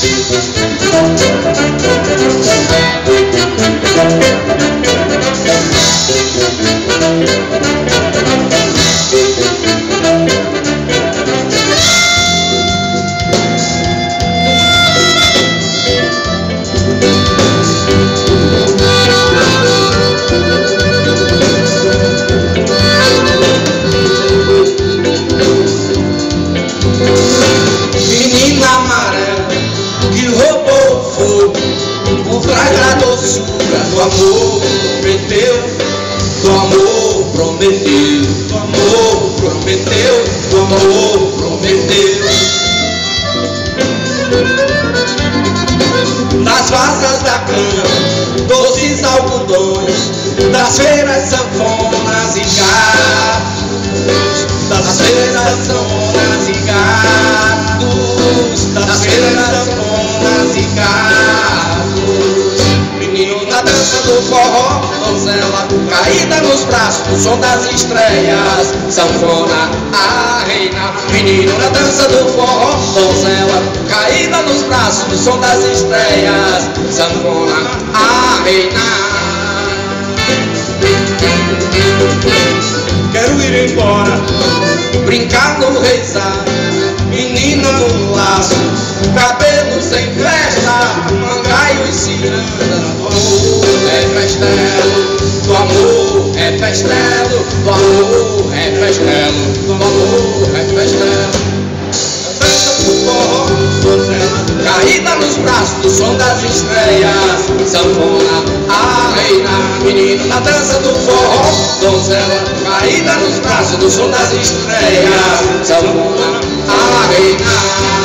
Thank you. Do amor prometeu, do amor prometeu, do amor prometeu, do amor prometeu. Das vasas da cana, doces algodões, das feiras sanfonas e gatos, das feiras sanfonas dança do forró, donzela caída nos braços do som das estreias, sanfona a reina, menino na dança do forró, donzela caída nos braços do som das estreias, sanfona a reina. Quero ir embora, brincar no reizar, menina no laço, cabelo sem festa, mangaio e ciranda amor é festelo, do amor é festelo, do amor é festelo. Caída nos braços do som das estrelas Sanfona, a reina, menino na dança do forró. Donzela, caída nos braços do som das estrelas Sanfona, a reina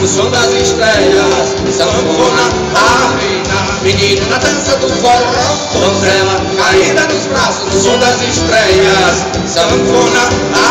no som das estrelas, sanfona, a reina, menino na dança do forró, donzela caída nos braços no som das estrelas, sanfona, a reina.